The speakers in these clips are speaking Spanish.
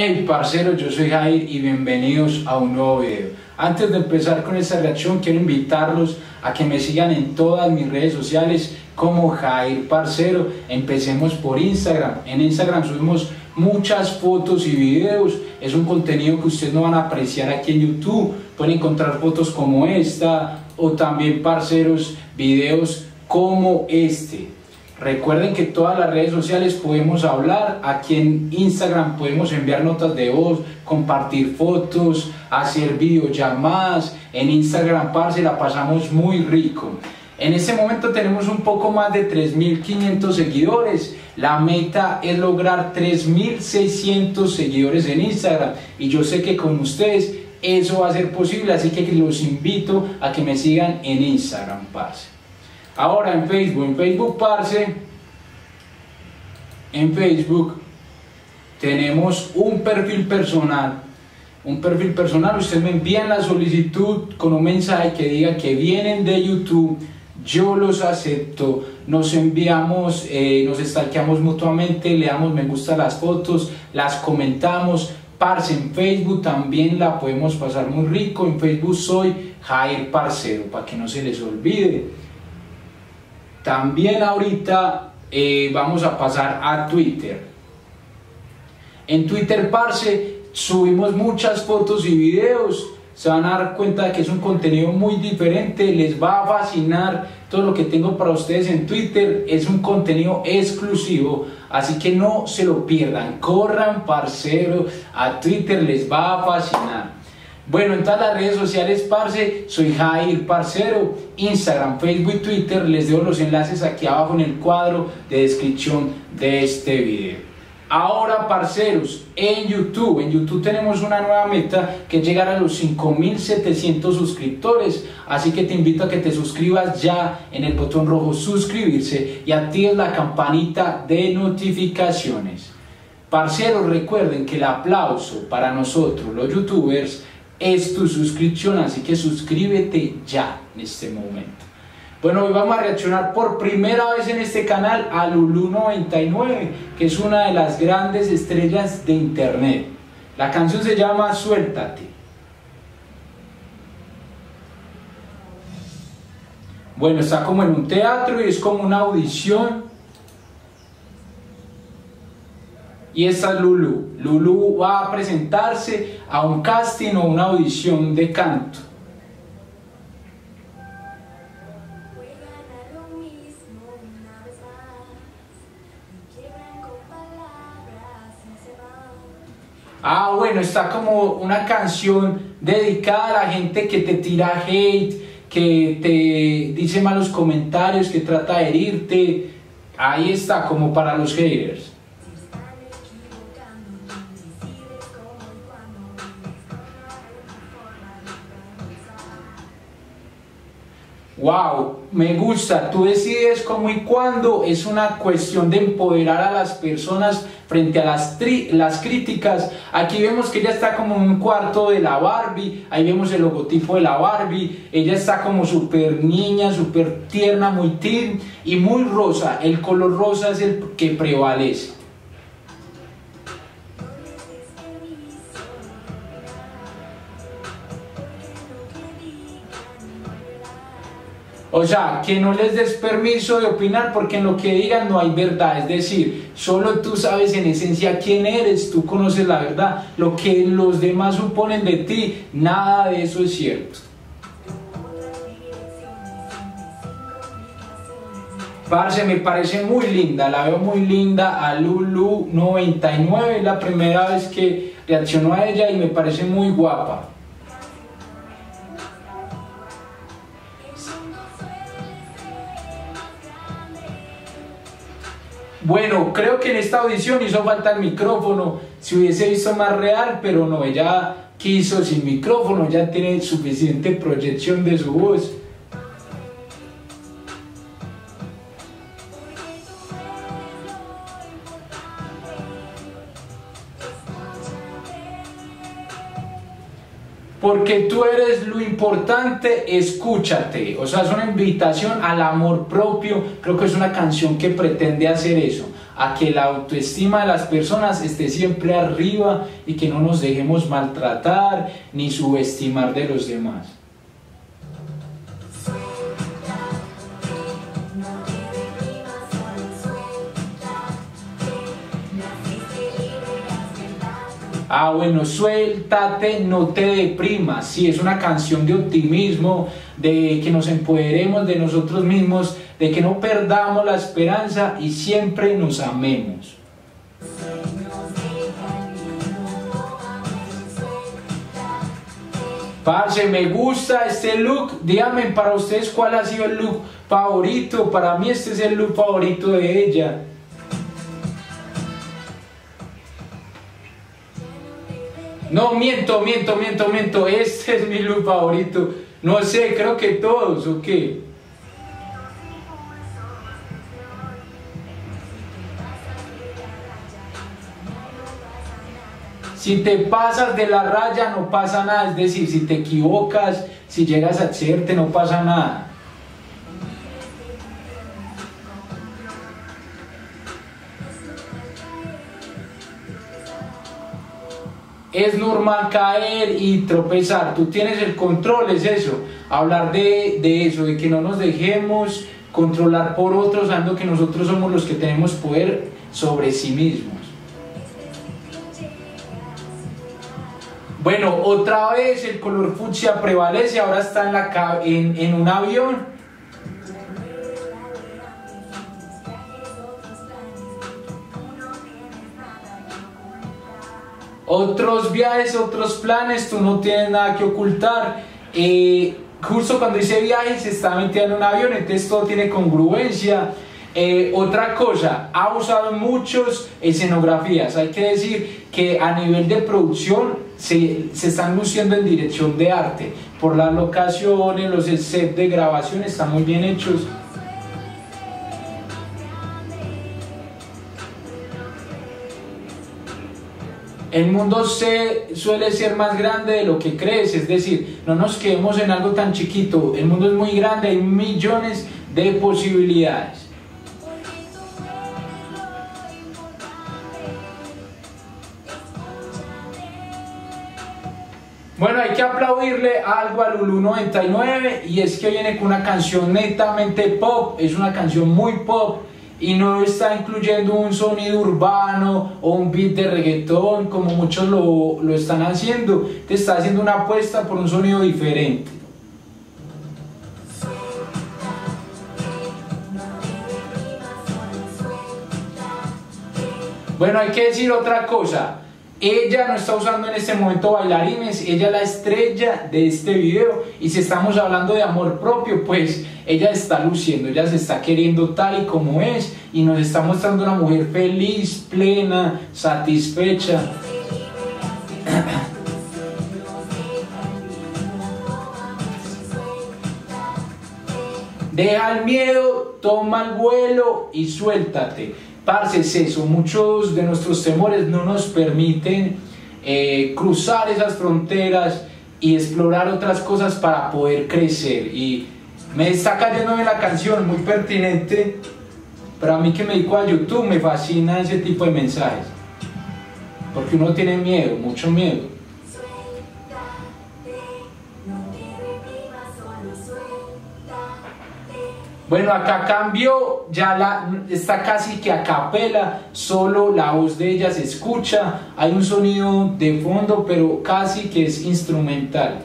Hey parceros, yo soy Jair y bienvenidos a un nuevo video. Antes de empezar con esta reacción quiero invitarlos a que me sigan en todas mis redes sociales como Jair Parcero. Empecemos por Instagram. En Instagram subimos muchas fotos y videos. Es un contenido que ustedes no van a apreciar aquí en YouTube. Pueden encontrar fotos como esta o también parceros videos como este. Recuerden que todas las redes sociales podemos hablar, aquí en Instagram podemos enviar notas de voz, compartir fotos, hacer videollamadas, en Instagram parce la pasamos muy rico. En este momento tenemos un poco más de 3.500 seguidores. La meta es lograr 3.600 seguidores en Instagram y yo sé que con ustedes eso va a ser posible, así que los invito a que me sigan en Instagram, parce. Ahora en Facebook, en Facebook, parce, en Facebook tenemos un perfil personal. Un perfil personal, ustedes me envían la solicitud con un mensaje que diga que vienen de YouTube, yo los acepto, nos enviamos, eh, nos stalkeamos mutuamente, le damos me gusta a las fotos, las comentamos, parce en Facebook también la podemos pasar muy rico, en Facebook soy Jair Parcero, para que no se les olvide. También ahorita eh, vamos a pasar a Twitter. En Twitter, parce, subimos muchas fotos y videos. Se van a dar cuenta de que es un contenido muy diferente. Les va a fascinar todo lo que tengo para ustedes en Twitter. Es un contenido exclusivo. Así que no se lo pierdan. Corran, parcero, a Twitter. Les va a fascinar. Bueno, en todas las redes sociales, parce, soy Jair Parcero, Instagram, Facebook y Twitter, les dejo los enlaces aquí abajo en el cuadro de descripción de este video. Ahora, parceros, en YouTube, en YouTube tenemos una nueva meta que es llegar a los 5700 suscriptores, así que te invito a que te suscribas ya en el botón rojo suscribirse y actives la campanita de notificaciones. Parceros, recuerden que el aplauso para nosotros, los youtubers, es tu suscripción, así que suscríbete ya en este momento. Bueno, hoy vamos a reaccionar por primera vez en este canal a Lulu99, que es una de las grandes estrellas de internet. La canción se llama Suéltate. Bueno, está como en un teatro y es como una audición y esta es Lulu. Lulu va a presentarse a un casting o una audición de canto. Ah, bueno, está como una canción dedicada a la gente que te tira hate, que te dice malos comentarios, que trata de herirte. Ahí está, como para los haters. Wow, me gusta, tú decides cómo y cuándo, es una cuestión de empoderar a las personas frente a las, las críticas. Aquí vemos que ella está como en un cuarto de la Barbie, ahí vemos el logotipo de la Barbie, ella está como súper niña, súper tierna, muy teen y muy rosa, el color rosa es el que prevalece. O sea, que no les des permiso de opinar porque en lo que digan no hay verdad. Es decir, solo tú sabes en esencia quién eres, tú conoces la verdad. Lo que los demás suponen de ti, nada de eso es cierto. Parce, me parece muy linda, la veo muy linda a Lulu99, es la primera vez que reaccionó a ella y me parece muy guapa. Bueno, creo que en esta audición hizo falta el micrófono. Si hubiese visto más real, pero no, ella quiso sin micrófono, ya tiene suficiente proyección de su voz. Porque tú eres lo importante, escúchate. O sea, es una invitación al amor propio. Creo que es una canción que pretende hacer eso. a que la autoestima de las personas esté siempre arriba y que no nos dejemos maltratar ni subestimar de los demás. Ah, bueno, suéltate, no te deprimas. Sí, es una canción de optimismo, de que nos empoderemos de nosotros mismos, de que no perdamos la esperanza y siempre nos amemos. Parce, me gusta este look. Díganme para ustedes cuál ha sido el look favorito. Para mí este es el look favorito de ella. No, miento, miento, miento, miento. Este es mi look favorito. No sé, creo que todos, ¿o qué? Si te pasas de la raya no pasa nada, es decir, si te equivocas, si llegas a hacerte no pasa nada. Es normal caer y tropezar. Tú tienes el control, es eso. Hablar de, de, eso, de que no nos dejemos controlar por otros, dando que nosotros somos los que tenemos poder sobre sí mismos. Bueno, otra vez el color fucsia prevalece, ahora está en, la, en, en un avión otros viajes, otros planes, tú no tienes nada que ocultar. Eh, justo cuando dice viaje se está metiendo en un avión, entonces todo tiene congruencia. Eh, otra cosa, ha usado muchas escenografías. Hay que decir que a nivel de producción se, se están luciendo en dirección de arte. Por las locaciones, los sets de grabación están muy bien hechos. El mundo se, suele ser más grande de lo que crees, es decir, no nos quedemos en algo tan chiquito, el mundo es muy grande, hay millones de posibilidades. Bueno, hay que aplaudirle algo a Lulu 99 y es que viene con una canción netamente pop, es una canción muy pop y no está incluyendo un sonido urbano o un beat de reggaetón como muchos lo, lo están haciendo, te está haciendo una apuesta por un sonido diferente. Bueno, hay que decir otra cosa. Ella no está usando en este momento bailarines, ella es la estrella de este video y si estamos hablando de amor propio, pues ella está luciendo, ella se está queriendo tal y como es y nos está mostrando una mujer feliz, plena, satisfecha. Deja el miedo, toma el vuelo y suéltate. Parce, es eso, muchos de nuestros temores no nos permiten eh, cruzar esas fronteras y explorar otras cosas para poder crecer. Y me está cayendo en la canción, muy pertinente, pero a mí que me dedico a YouTube me fascina ese tipo de mensajes. Porque uno tiene miedo, mucho miedo. Bueno, acá cambió, ya la, está casi que a capela, solo la voz de ella se escucha, hay un sonido de fondo, pero casi que es instrumental.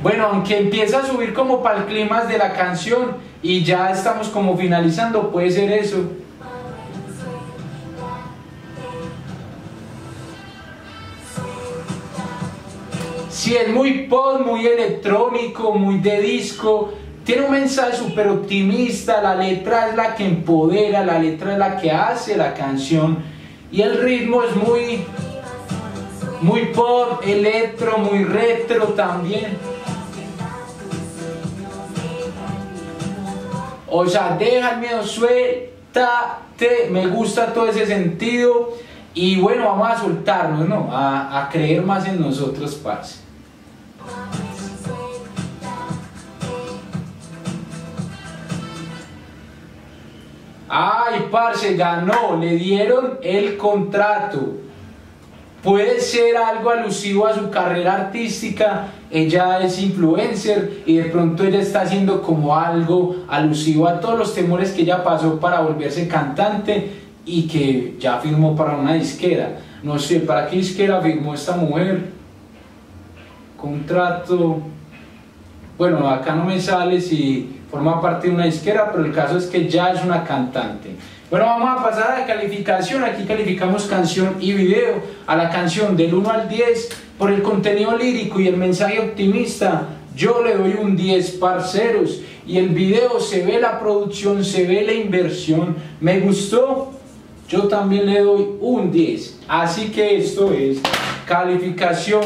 Bueno, aunque empieza a subir como para el clima de la canción y ya estamos como finalizando, puede ser eso. Si es muy pop, muy electrónico, muy de disco, tiene un mensaje súper optimista, la letra es la que empodera, la letra es la que hace la canción y el ritmo es muy, muy pop, electro, muy retro también. O sea, deja el miedo, suéltate, me gusta todo ese sentido y bueno, vamos a soltarnos, ¿no? A, a creer más en nosotros, parce. Ay, parce, ganó, le dieron el contrato. Puede ser algo alusivo a su carrera artística, ella es influencer y de pronto ella está haciendo como algo alusivo a todos los temores que ella pasó para volverse cantante y que ya firmó para una disquera. No sé, ¿para qué disquera firmó esta mujer? Contrato. Bueno, acá no me sale si forma parte de una disquera, pero el caso es que ya es una cantante. Bueno, vamos a pasar a la calificación. Aquí calificamos canción y video. A la canción del 1 al 10, por el contenido lírico y el mensaje optimista, yo le doy un 10 parceros. Y el video se ve la producción, se ve la inversión. Me gustó. Yo también le doy un 10. Así que esto es calificación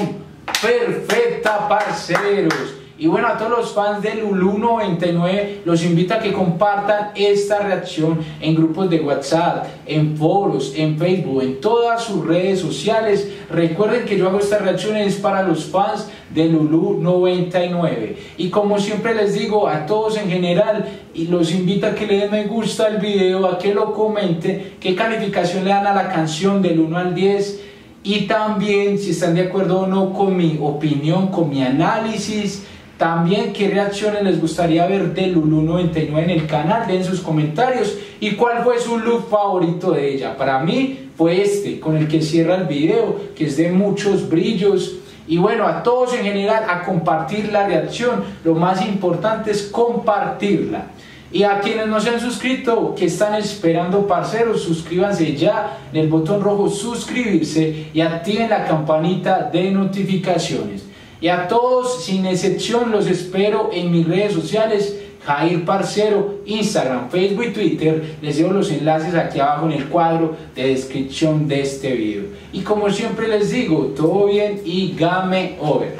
perfecta, parceros. Y bueno, a todos los fans de Lulu99 los invito a que compartan esta reacción en grupos de WhatsApp, en foros, en Facebook, en todas sus redes sociales. Recuerden que yo hago estas reacciones para los fans de Lulu99. Y como siempre les digo a todos en general, los invito a que le den me gusta al video, a que lo comenten, qué calificación le dan a la canción del 1 al 10 y también si están de acuerdo o no con mi opinión, con mi análisis también qué reacciones les gustaría ver de Lulu99 en el canal, den sus comentarios y cuál fue su look favorito de ella. Para mí fue este, con el que cierra el video, que es de muchos brillos. Y bueno, a todos en general a compartir la reacción. Lo más importante es compartirla. Y a quienes no se han suscrito, que están esperando, parceros, suscríbanse ya en el botón rojo suscribirse y activen la campanita de notificaciones. Y a todos, sin excepción, los espero en mis redes sociales, Jair Parcero, Instagram, Facebook y Twitter. Les dejo los enlaces aquí abajo en el cuadro de descripción de este video. Y como siempre les digo, todo bien y game over.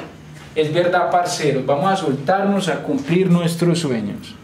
Es verdad, parceros, vamos a soltarnos a cumplir nuestros sueños.